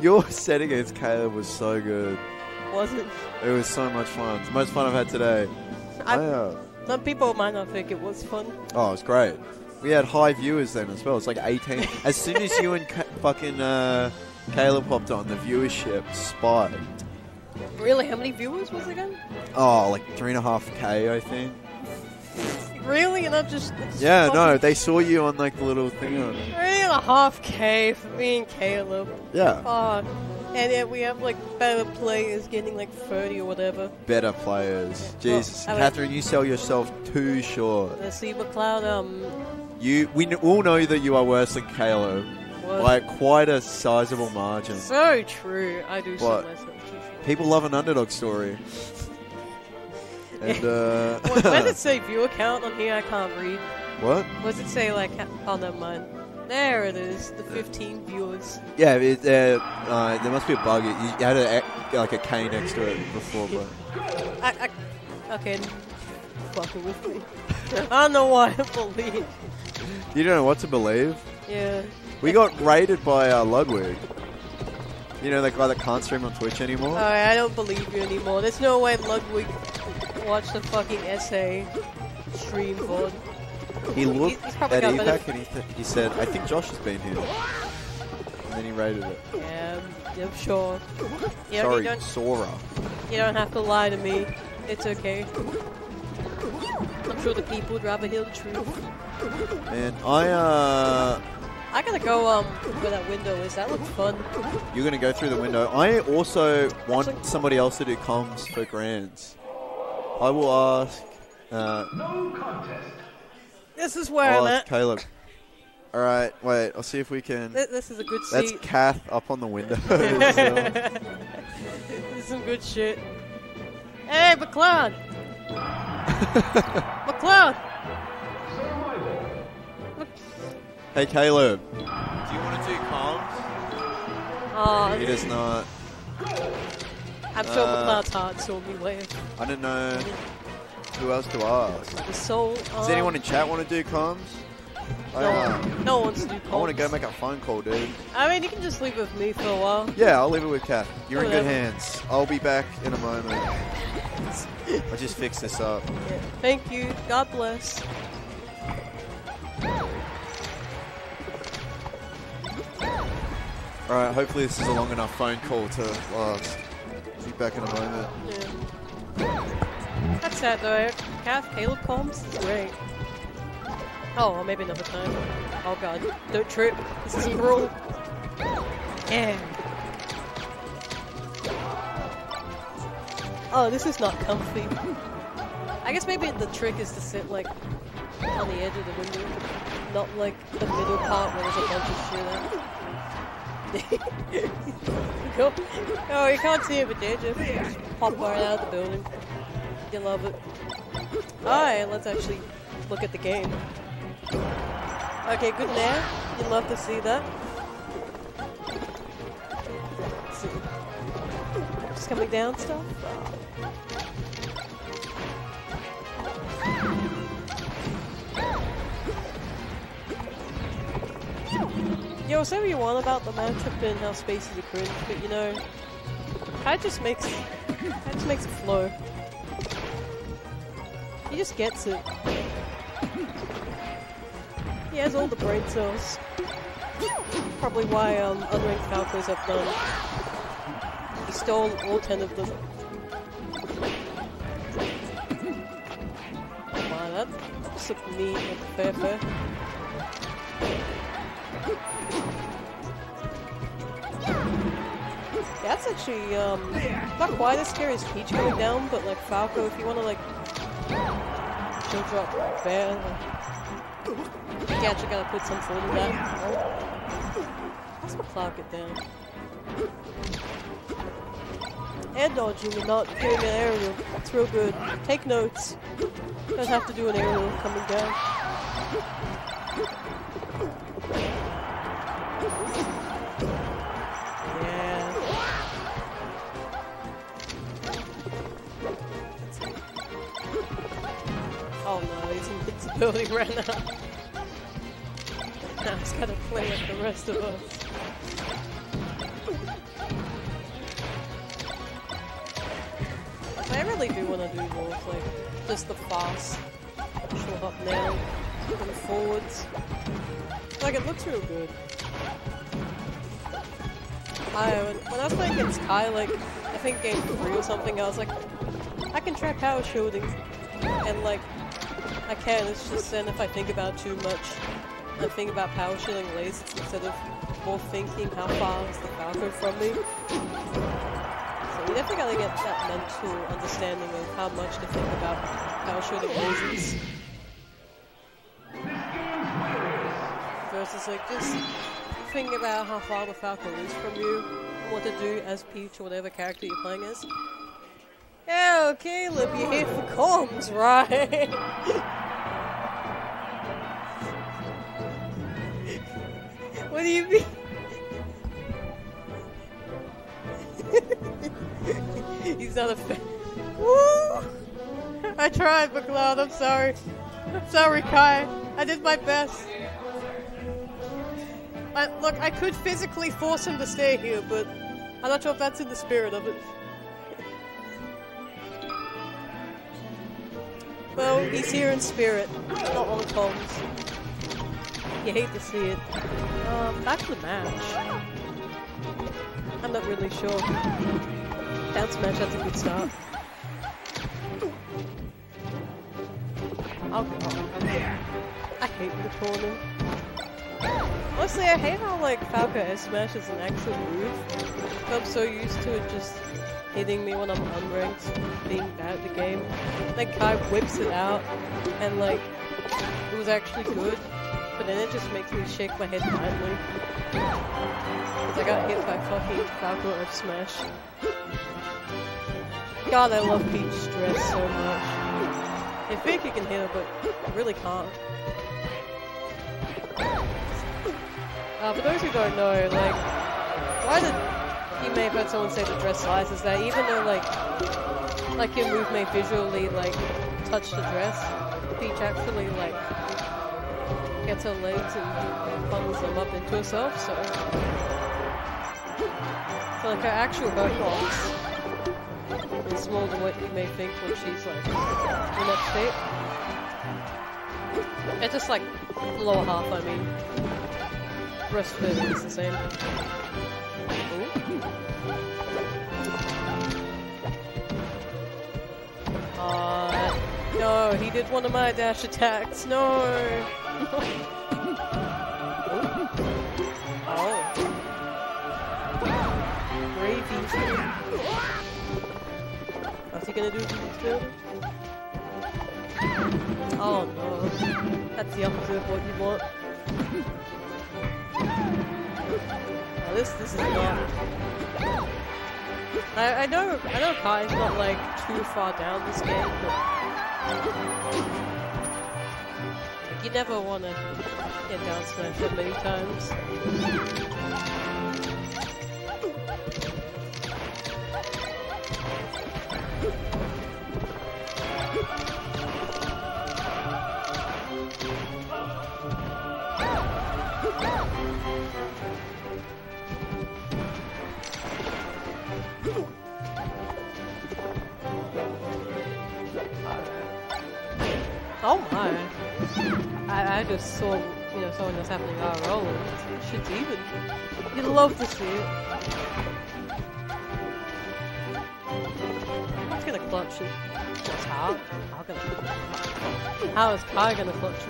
Your set against Caleb was so good. Wasn't. It was so much fun. It's the most fun I've had today. I, I, uh, some people might not think it was fun. oh, it was great. We had high viewers then as well. It's like 18. as soon as you and Ca- fucking uh, Caleb popped on, the viewership spiked. Really, how many viewers was it again? Oh, like three and a half K, I think. Really, and not just. it's Yeah, no, they saw you on like the little thing on. Three and a half K for me and Caleb. Yeah, Fuck. And yet we have like better players getting like 30 or whatever. better players. Jesus, I mean- Catherine, you sell yourself too short. The Sea Cloud, um, You, we all know that you are worse than Caleb was by quite a sizable margin. so true. I do sell What? myself too short. People love an underdog story. And uh, What, what does it say View count on here? I can't read. what? What does it say like, oh, never mind. There it is, the 15 viewers. Yeah, it, uh, uh, there must be a bug. You had a, like a K next to it before, but I, I, okay, fucking with me. I don't know why I believe. you don't know what to believe. Yeah. We got raided by uh, Ludwig. You know that guy that can't stream on Twitch anymore. Alright, I don't believe you anymore. There's no way Ludwig watched the fucking SA stream VOD. he looked probably at EVAC and he, th- he said, "I think Josh has been here," and then he raided it. Yeah, I'm sure. You, Sorry, you, don't, Sora. you don't have to lie to me. It's okay. I'm sure the people would rather hear the truth. Man, I uh, I gotta go um where that window is. That looks fun. you're gonna go through the window. I also want somebody else to do comms for grands. I will ask. Uh, This is where I'll I'm ask at. Caleb. All right, wait. I'll see if we can. Th- This is a good That's seat. Kath up on the window. this is some good shit. Hey, McCloud! McCloud! hey, Caleb. Do you want to do comms? Oh, He does not. I'm sure Uh, McCloud's heart saw me wave. I don't know who else to ask. The soul. Does anyone in chat want to do comms? I, No, uh, one- no one wants to do I want to go make a phone call, dude. I mean, you can just leave it with me for a while. Yeah, I'll leave it with Kath. You're in good hands. I'll be back in a moment. I just fixed this up. Yeah. Thank you. God bless. All right, hopefully this is a long enough phone call to last. Be back in a moment. Yeah. That's sad though. Kath, Caleb Combs great. Oh, well, maybe another time. Oh god, don't trip. This is cruel. Yeah. Oh, this is not comfy. I guess maybe the trick is to sit like on the edge of the window, not like the middle part where there's a bunch of shit Oh, you can't see it, but they just pop right out of the building. You love it. Alright, let's actually look at the game. Okay, good there. You love to see that. Just coming down stuff. Yo, say what you want about the matchup and how spaces are cringe, but you know, that just makes that just makes it flow. He just gets it. He has all the brain cells. Probably why um, unranked Falcos have done. He stole all ten of them. Wow, that fair fair. Actually um, not quite as scary as Peach going down, but like Falco, if you want to like chill drop fair, like, you actually gotta put some thought in that. Oh. How's McCloud get down? Air dodging and not doing an aerial. That's real good. Take notes. Don't have to do an aerial coming down. building right now. now he's got to play with the rest of us. I really do want to do both, like, just the fast show up now and forwards. Like, it looks real good. I, when, when I was playing against Kai, like, I think game 3 or something, I was like, I can try power shielding and, like, I can. It's just then if I think about too much, I think about power shielding least instead of more thinking how far is the falcon from me. So you definitely gotta get that mental understanding of how much to think about power shielding lasers. Versus like just think about how far the falcon is from you, what to do as Peach or whatever character you're playing as. Yeah, Caleb, here for comms, right? what do you mean? He's not a fan. Woo! I tried, McCloud, I'm sorry. I'm sorry, Kai. I did my best. I, look, I could physically force him to stay here, but I'm not sure if that's in the spirit of it. Well, he's here in spirit, not on the comms. You hate to see it. Um, back to the match. I'm not really sure. Down smash, that's a good start. Oh god. I hate the corner. Honestly, I hate how like Falco F smash is an actual move. I'm so used to it just hitting me when I'm unranked, being bad at the game. Then Kai whips it out, and like, it was actually good, but then it just makes me shake my head violently. Cause I got hit by fucking Falco F smash. God, I love Peach dress so much. I think you can hit her, but I really can't. Uh, for those who don't know, like, why did you may have heard someone say the dress size is that even though like like your move may visually like touch the dress, Peach actually like gets her legs and funnels them up into herself, so so like her actual box is smaller than what you may think when she's like in that state. It's just like lower half, I mean. Rest of it is the same. Uh, no, he did one of my dash attacks. No. oh. Gravy. What's he gonna do to building? Oh no. That's the opposite of what you want. This this is not. I, I know I know Kai's not like too far down this game, but like, you never want to get down smash many times. Oh my! I, I just saw, you know, something that's happening IRL and shit's even. You'd love to see it. It's gonna clutch it. What's how? How gonna How is Kai gonna clutch it?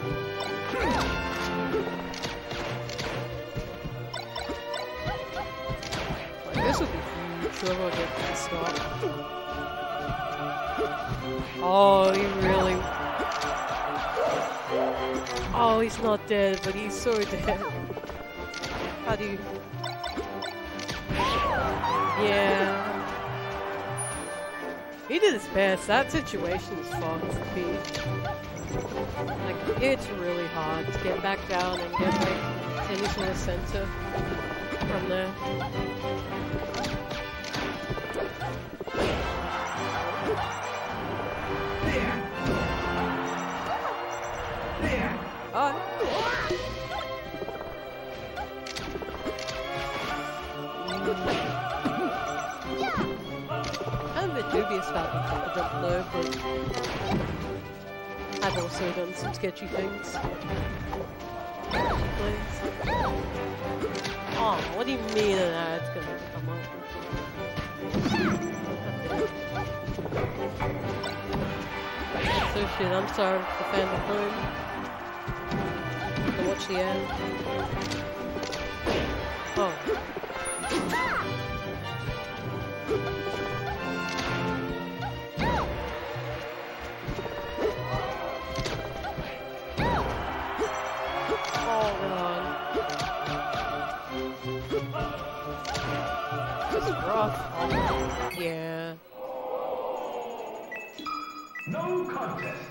Like, this would be huge, whoever get that stop. Oh, he really Oh, he's not dead, but he's so dead. How do you... Yeah. He did his best. That situation is fucked Peach. Like, it's really hard to get back down and get, like, any sort of center from there. Of dubious about the Pumper Jump though, but I've also done some sketchy things. Oh, what do you mean that it's gonna come up? So shit, I'm sorry for the fans at home. Watch the end. Oh yeah. No contest.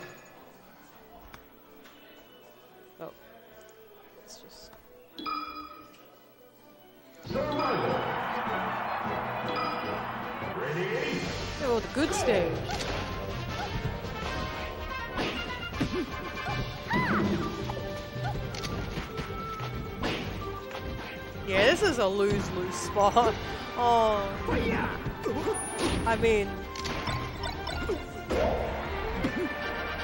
Oh. It's just. Survival. Ready? Oh, the good stage. Yeah, this is a lose-lose spot. Oh. I mean,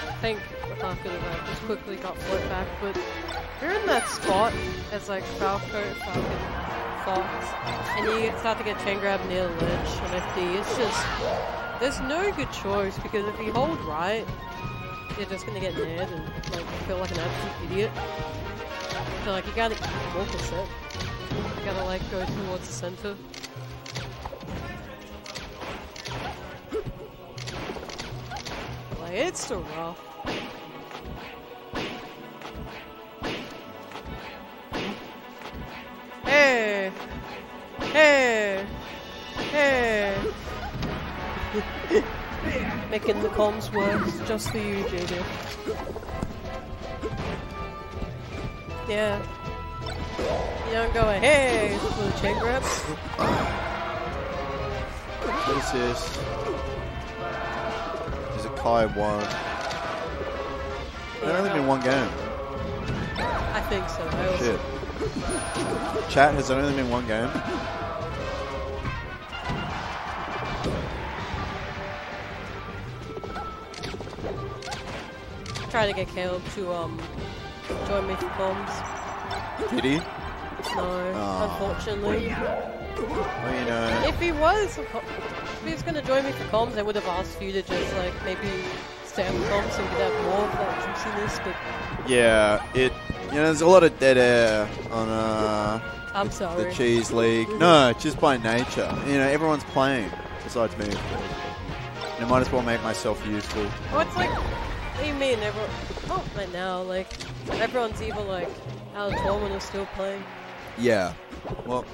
I think I could have like, just quickly got flipped back, but you're in that spot as like Falco, Falcon, Fox, and you start to get chain grab near the ledge on FD. It's just there's no good choice because if you hold right, you're just gonna get nared and like feel like an absolute idiot. So like you gotta focus it. You gotta like go towards the center. It's still rough. Hey! Hey! Hey! Making the comms worse just for you, JJ. Yeah. You don't go, hey, the chain grab. What is this? Kai one? There's only been one game. I think so. I Shit. Chat has only been one game. try to get Caleb to um join me for bombs. Did he? No, Aw. unfortunately. Well, you know. If he was, if he was going to join me for comms, I would have asked you to just like maybe stay on comms so we could have more of that juiciness. But Yeah, it. You know, there's a lot of dead air on uh, I'm the sorry. cheese league. No, just by nature. You know, everyone's playing besides me. And I might as well make myself useful. Oh, it's like, what do you mean? Everyone, oh, right now, like everyone's either like out of tournament or still playing. Yeah. Well,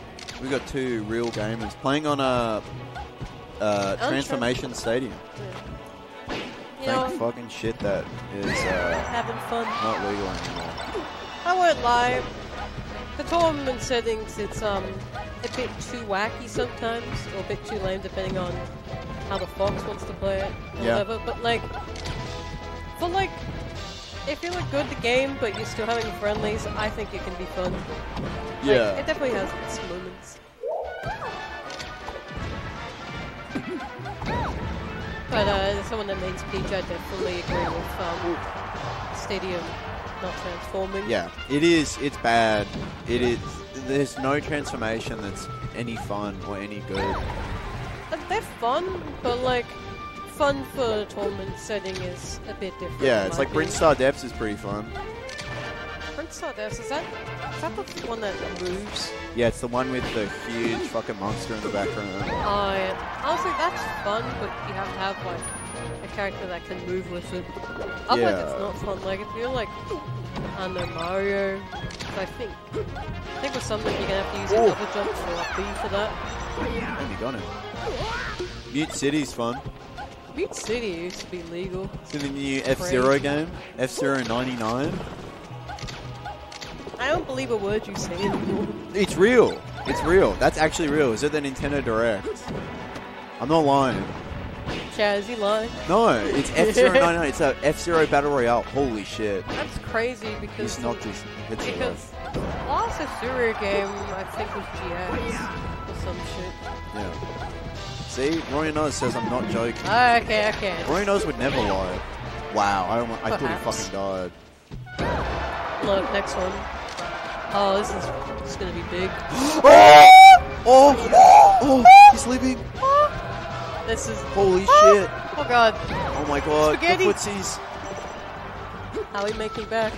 we got two real gamers playing on a uh, trans- transformation stadium. You Thank know, fucking shit that is uh, having fun. not legal anymore. I won't lie. The tournament settings, it's um a bit too wacky sometimes, or a bit too lame depending on how the fox wants to play it, or Yeah. whatever. But like, for like, if you look good the game, but you're still having friendlies, I think it can be fun. Like, Yeah. it definitely has its moments. But uh, someone that Peach, I definitely agree with um, Stadium not transforming. Yeah, it is. It's bad. It is. There's no transformation that's any fun or any good. Like, they're fun, but like fun for a tournament setting is a bit different. Yeah, it's like. Brinstar Depths is pretty fun. Brinstar Depths, is that is that the one that moves? Yeah, it's the one with the huge fucking monster in the background. Oh yeah. Honestly, that's fun, but you have to have like a character that can move with it. Otherwise, Yeah. it's not fun. Like if you're like I know Mario, I think I think with something you're gonna have to use a Ooh. double jump for like B for that. And you got him. Mute City's fun. Mute City used to be legal. It's in the new F Zero game, F Zero 99. I don't believe a word you say anymore. It's real. It's real. That's actually real. Is it the Nintendo Direct? I'm not lying. Chaz, you lying? No, it's F Zero 99. It's a F Zero Battle Royale. Holy shit. That's crazy because He's not his heads Because last F Zero game, I think, was GX or some shit. Yeah. See, Roy Oz says I'm not joking. Oh, okay, okay. Roy Oz would never lie. Wow, I, I thought he fucking died. Look, next one. Oh, this is this is gonna be big. Oh, oh, Oh! he's leaving. This is. Holy shit. Oh god, Oh my god, Spaghetti. the footsies. how are we making back?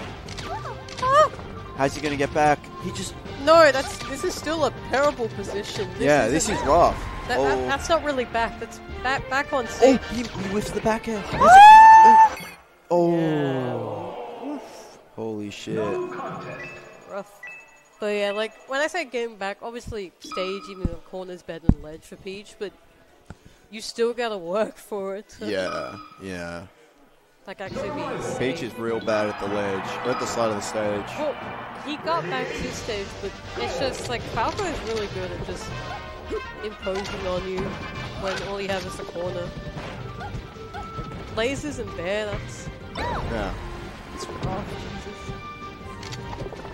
How's he gonna get back? He just. No, that's this is still a terrible position. This yeah, this is rough. That, oh. that- that's not really back. That's back back on oh, stage. he, he whiffs the back. Ah! Oh. Holy shit. No. Rough. But yeah, like when I say getting back, obviously stage, even the corner's better than ledge for Peach, but you still gotta work for it. Yeah, yeah. Like actually be. Peach is real bad at the ledge, at the side of the stage. Well, he got back to stage, but it's just like Falco is really good at just imposing on you when all you have is the corner. Lasers and bear, that's Yeah. it's rough,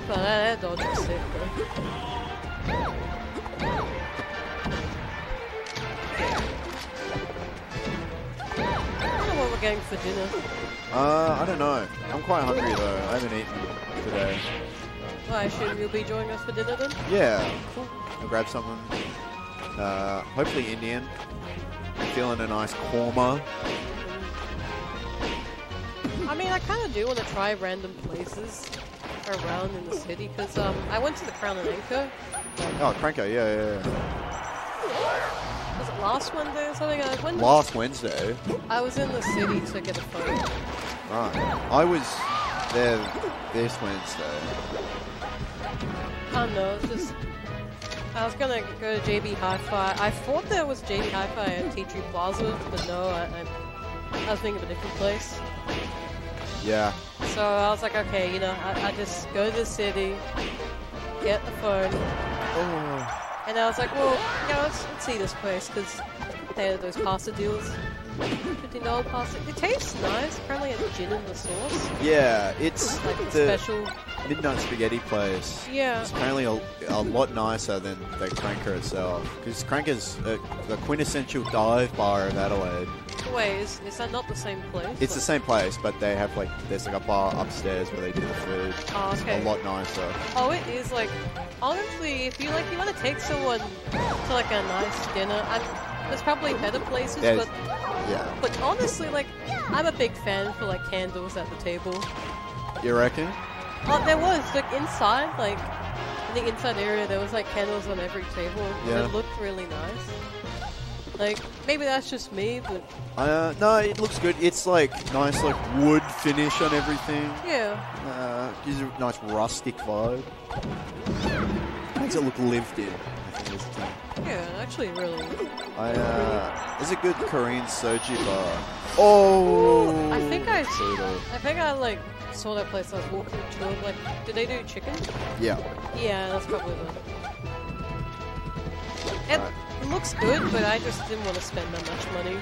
I don't know what we're getting for dinner. Uh, I don't know. I'm quite hungry though. I haven't eaten today. Well, I assume you'll be joining us for dinner then? Yeah. Cool. I'll grab something. Uh, hopefully Indian. I'm feeling a nice korma. I mean, I kind of do want to try random places around in the city because um, I went to the Crown and Anchor. Oh, Cranko, yeah, yeah, yeah. Was it last Wednesday or something? I went. Last Wednesday. I was in the city to get a phone. Right. I was there this Wednesday. I don't know. Just I was gonna go to JB Hi-Fi. I thought there was JB Hi-Fi at Tea Tree Plaza, but no, I, I, I was thinking of a different place. Yeah. So I was like, okay, you know, I, I just go to the city, get the phone, Oh. And I was like, well, you know, let's, let's see this place because they had those pasta deals. Fifteen dollar pasta. It tastes nice. Apparently, it's gin in the sauce, Yeah, it's like the the special. Midnight Spaghetti place. Yeah. It's apparently a, a lot nicer than the Cranker itself. Because Cranker's uh, the quintessential dive bar of Adelaide. Wait, is, is that not the same place? It's the same place, but they have like, there's like a bar upstairs where they do the food. Oh, It's okay. a lot nicer. Oh, it is like honestly, if you like, you want to take someone to like a nice dinner. I'm, there's probably better places, There's- but Yeah. but honestly, like I'm a big fan for like candles at the table. You reckon? Oh, there was like inside, like in the inside area, there was like candles on every table. Yeah. It looked really nice. Like maybe that's just me, but Uh, no, it looks good. It's like nice, like wood finish on everything. yeah. Uh, gives a nice rustic vibe. Makes it look lived in. I think is the term. Yeah, actually, really. I, uh, there's a good Korean soju bar. Oh! I think I. I think I like saw that place. I was walking to. Like, did they do chicken? Yeah. Yeah, that's probably the. It Right. looks good, but I just didn't want to spend that much money.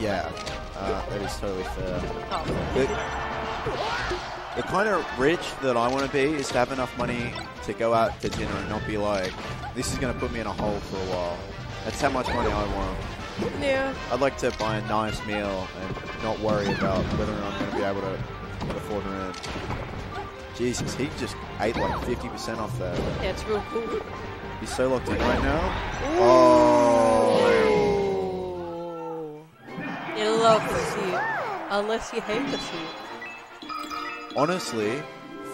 Yeah. Uh, that is totally fair. Oh, The, the kind of rich that I want to be is to have enough money to go out to dinner and not be like, this is going to put me in a hole for a while. That's how much money I want. yeah. I'd like to buy a nice meal and not worry about whether or not I'm going to be able to afford rent. Jesus, he just ate like 50% off that. Yeah, it's real cool. He's so locked in right now. Oh. You love to see it, unless you hate to see it. Honestly,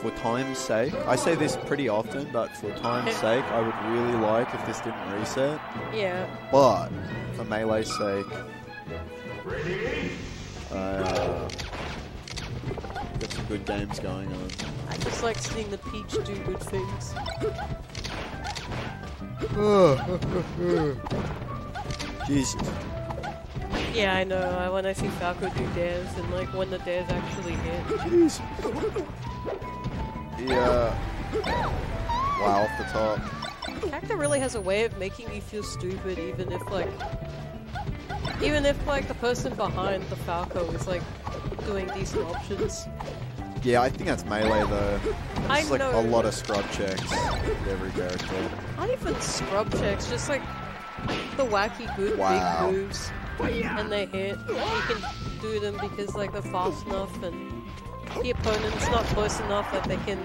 for time's sake, I say this pretty often, but for time's sake, I would really like if this didn't reset. Yeah. But for Melee's sake, Ready? uh, got some good games going on. I just like seeing the Peach do good things. Jesus. Yeah, I know. I, when I see Falco do dairs and like when the dairs actually hit. Jeez. Yeah. Uh, wow, off the top. Character really has a way of making me feel stupid, even if like, even if like the person behind the Falco is like doing decent options. Yeah, I think that's melee though. It's like know. a lot of scrub checks with every character. Not even scrub checks, just like the wacky good Wow. big moves and they hit. You can do them because like they're fast enough and the opponent's not close enough that they can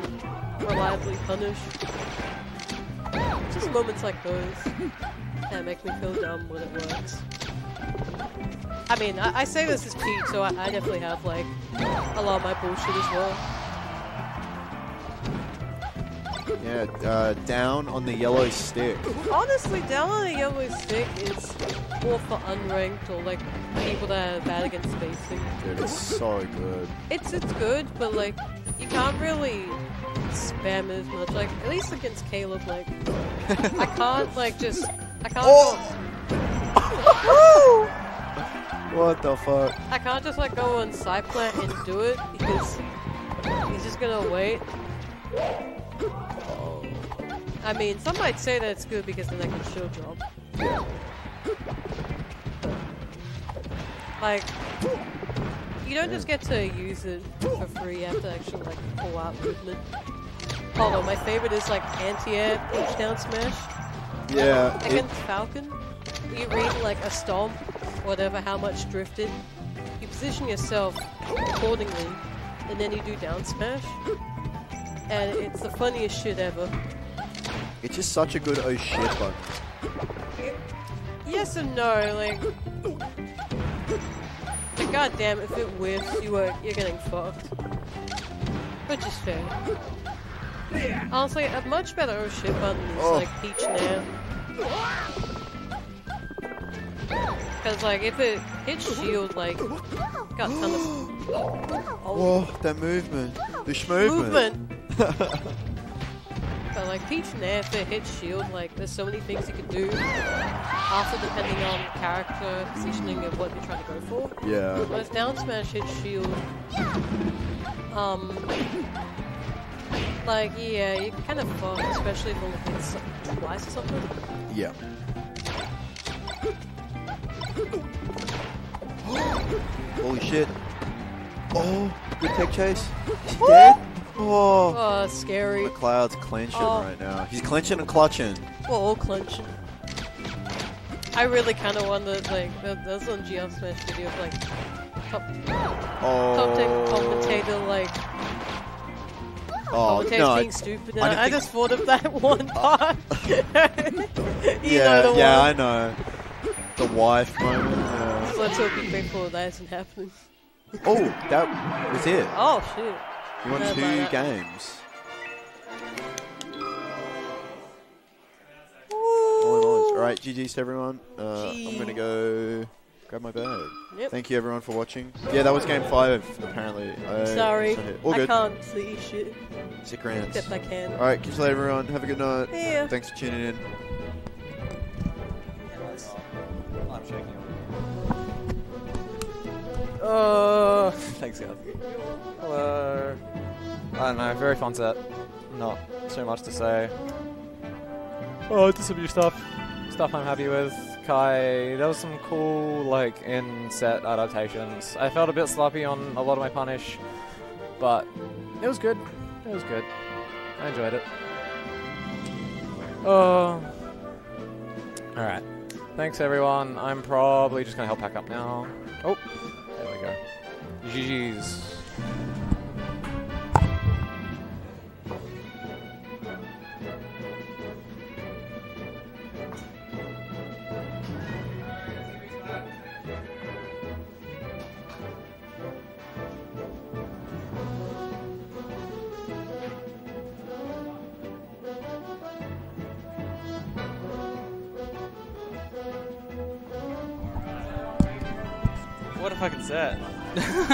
reliably punish. Just moments like those that make me feel dumb when it works. I mean, I, I say this is Peach, so I, I definitely have like a lot of my bullshit as well. Yeah, uh, down on the yellow stick. Honestly, down on the yellow stick is more for unranked or like people that are bad against spacing. Dude, it's so good. It's it's good, but like you can't really spam it as much. Like at least against Caleb, like I can't like just I can't Oh! What the fuck? I can't just like go on side plant and do it because he's just gonna wait. I mean, some might say that it's good because then I can shield drop. Yeah. Like, you don't just get to use it for free, you have to actually like pull out movement. Hold on, my favorite is like anti-air Peach down smash. Yeah. It, Against Falcon, you read like a stomp, whatever, how much drifted. You position yourself accordingly, and then you do down smash. And it's the funniest shit ever. it's just such a good oh shit button. Yes and no, like. But goddamn, if it whiffs, you are you're getting fucked. Which is fair. Honestly, a much better oh shit button is Oh. like Peach Nair. Cause like if it hits shield, like got ton of oh, Oh, that movement. The schmovement. movement. But like Peach Nair, if it hits shield, like there's so many things you can do. Also depending on character positioning and what you're trying to go for. yeah. Whereas down smash hits shield. Um like yeah, you kind of fuck, especially if it hits twice or something. Yeah. Holy shit. Oh, good tech chase. Is he dead? Oh. Oh, scary. The cloud's clenching Oh. right now. He's clenching and clutching. We're all clenching. I really kind of wonder, like, there's one GL Smash video of, like, top, top 10 Oh. commentator, like, Oh, no. being stupid. I I, just thought of that one part. yeah, yeah, I know. The wife moment. So let's hope be grateful that isn't happening. Oh, that was it. Oh, shit. You won two games. All right, GG's to everyone. Uh, I'm gonna go grab my bag. Yep. Thank you everyone for watching. Yeah, that was game five. Apparently. I Sorry. All I can't see shit, Sick rounds. except I can. All right, catch you later, everyone. Have a good night. Yeah. Thanks for tuning in. I'm shaking. Uh, thanks, guys. Hello. I don't know, very fun set. Not too much to say. Oh, just some new stuff. Stuff I'm happy with. Kai, there was some cool, like, in-set adaptations. I felt a bit sloppy on a lot of my punish, but it was good. It was good. I enjoyed it. Oh. Alright. Thanks, everyone. I'm probably just gonna help pack up now. Oh, there we go. GG's.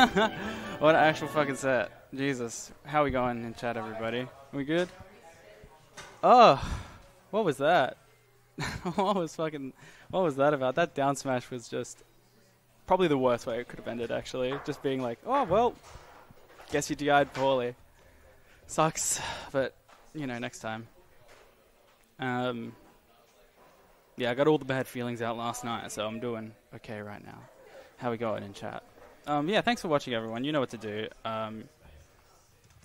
what an actual fucking set. Jesus. How we going in chat, everybody? We good? Oh, what was that? what was fucking. What was that about? That down smash was just probably the worst way it could have ended, actually. Just being like, oh, well, guess you DI'd poorly. Sucks, but, you know, next time. Um, yeah, I got all the bad feelings out last night, so I'm doing okay right now. How we going in chat? Um, yeah, thanks for watching, everyone. You know what to do. Um,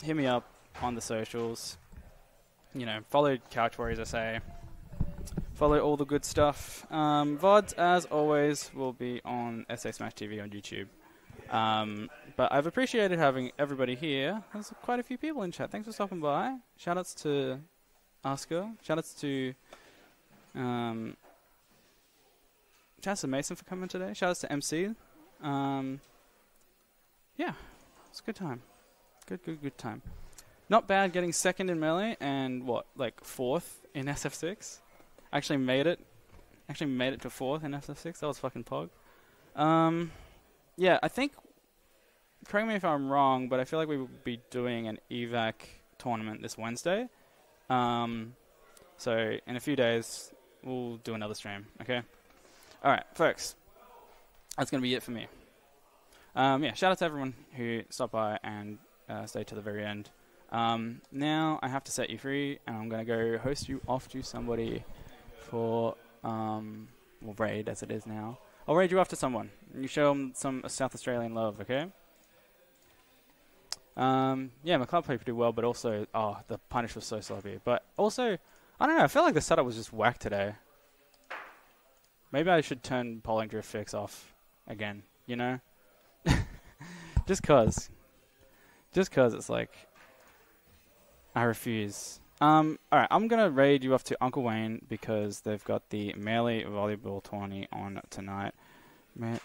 hit me up on the socials. You know, follow Couch Warriors, I say. follow all the good stuff. Um, VODs, as always, will be on SA Smash TV on YouTube. Um, but I've appreciated having everybody here. There's quite a few people in chat. Thanks for stopping by. Shoutouts to Oscar. Shoutouts to um, shoutouts to Mason for coming today. Shoutouts to MC. Um, yeah, it's a good time. Good, good, good time. Not bad getting second in melee and what, like fourth in SF6. Actually made it. Actually made it to fourth in SF6. That was fucking pog. Um, yeah, I think. Correct me if I'm wrong, but I feel like we will be doing an evac tournament this Wednesday. Um, so in a few days we'll do another stream. Okay. All right, folks. That's gonna be it for me. Um, yeah, shout out to everyone who stopped by and uh, stayed to the very end. Um, now I have to set you free, and I'm gonna go host you off to somebody for um, well, raid as it is now. I'll raid you off to someone. You show them some South Australian love, okay? Um, yeah, my club played pretty well, but also, oh, the punish was so sloppy. But also, I don't know. I feel like the setup was just whack today. Maybe I should turn polling drift fix off again. You know, just cause, just cause it's like I refuse. Um, all right, I'm gonna raid you off to Uncle Wayne because they've got the melee volleyball tourney on tonight.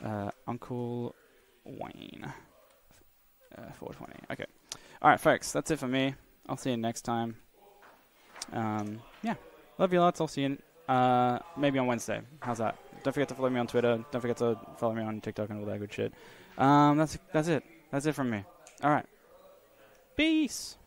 Uh, Uncle Wayne, uh, 420. Okay, all right, folks, that's it for me. I'll see you next time. Um, yeah, love you lots. I'll see you uh, maybe on Wednesday. How's that? Don't forget to follow me on Twitter. Don't forget to follow me on TikTok and all that good shit. Um, that's that's it. That's it from me. All right. Peace.